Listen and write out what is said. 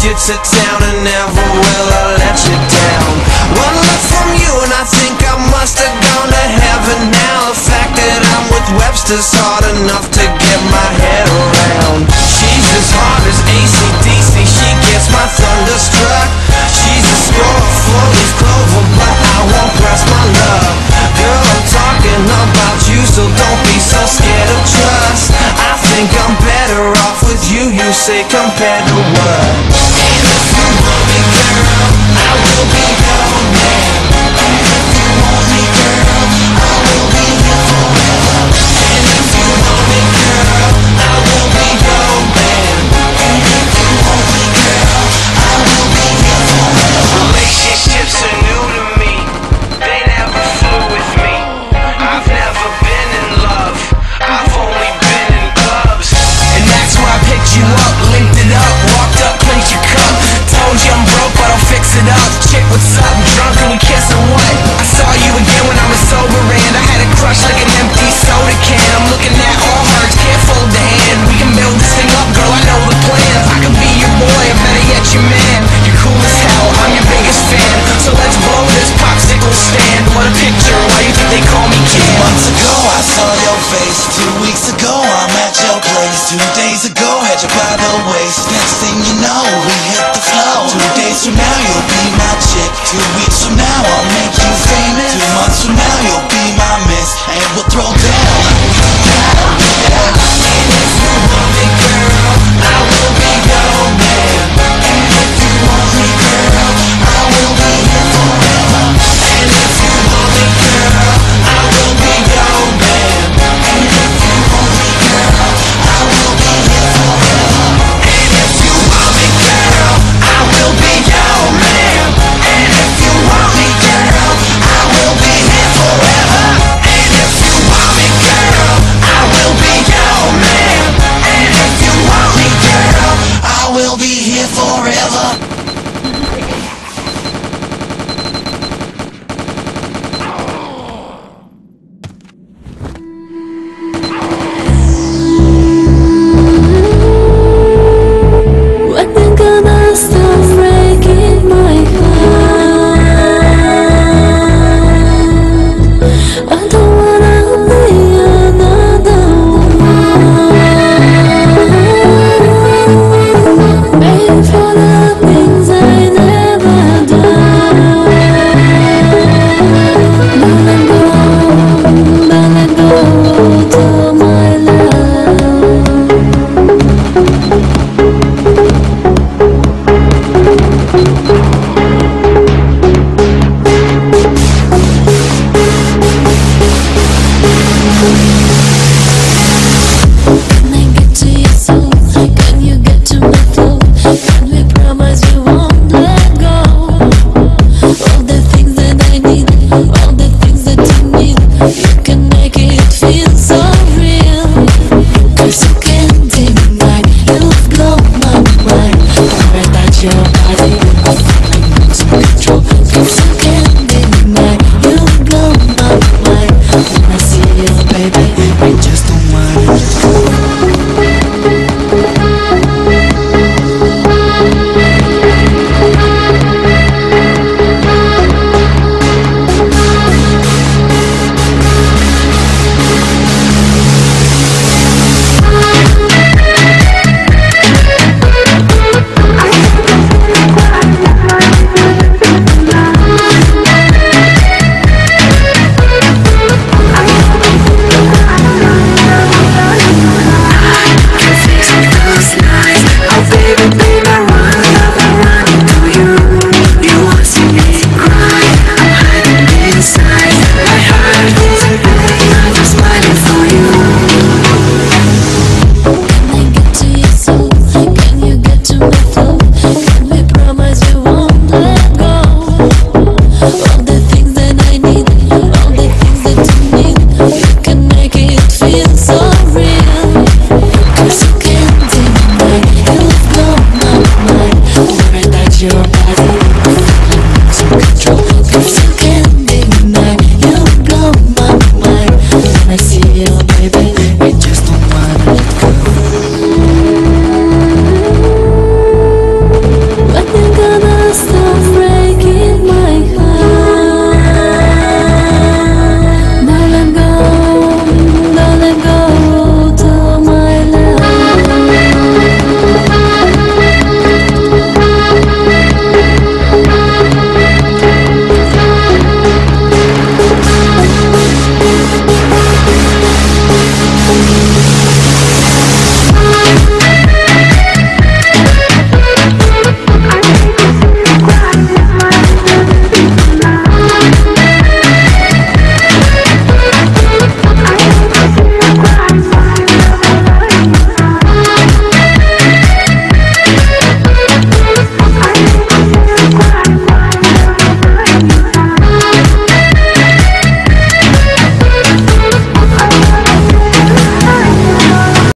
to town and never will I let you down. One look from you and I think I must have gone to heaven now. The fact that I'm with Webster's hard enough to get my head around. She's as hard as ACDC, she gets my thunderstruck. She's a sport, four-leaf clover, but I won't press my luck Girl, I'm talking about you, so don't be so scared of trust. I think I'm better off with you, you say compared to what? shit, what's up? Drunk and we kiss or what? I saw you again when I was sober and I had a crush like an empty soda can. I'm looking at all hearts, can't fold the hand We can build this thing up, girl, I know the plans I can be your boy, better yet, your man